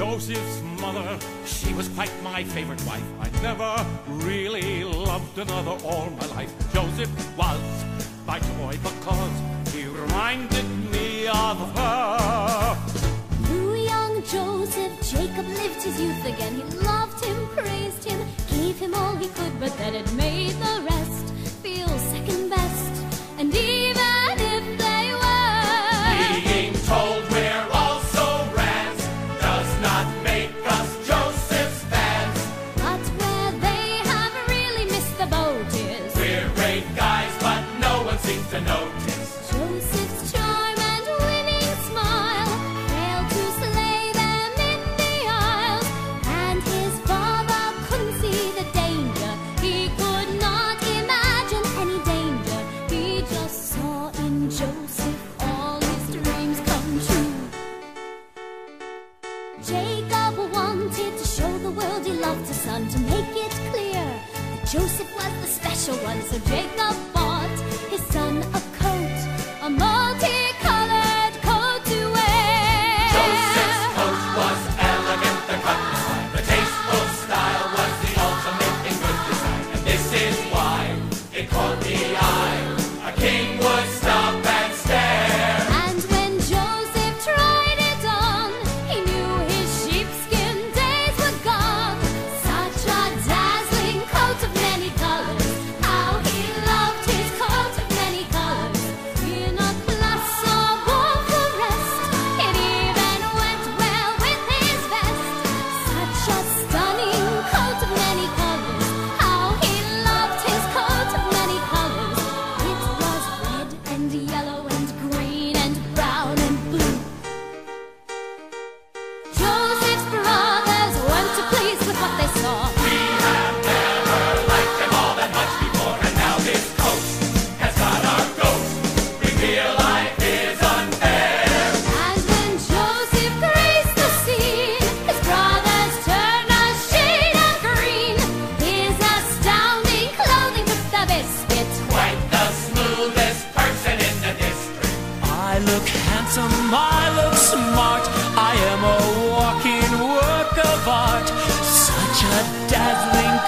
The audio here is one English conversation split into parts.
Joseph's mother, she was quite my favorite wife. I never really loved another all my life. Joseph was my joy because he reminded me of her. Through young Joseph, Jacob lived his youth again. He loved him, praised him, gave him all he could, but then it made the rest. 12 to son to make it clear that Joseph was the special one. So Jacob bought his son a coat.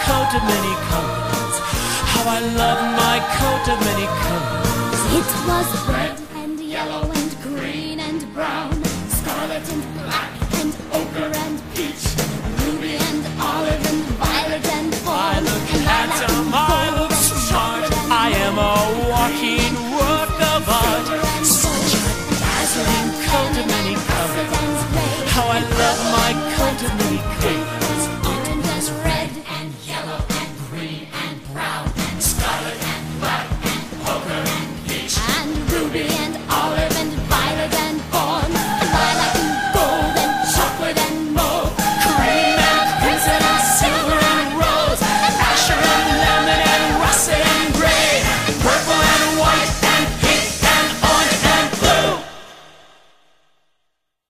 coat of many colors. How I love my coat of many colors. It was red and yellow.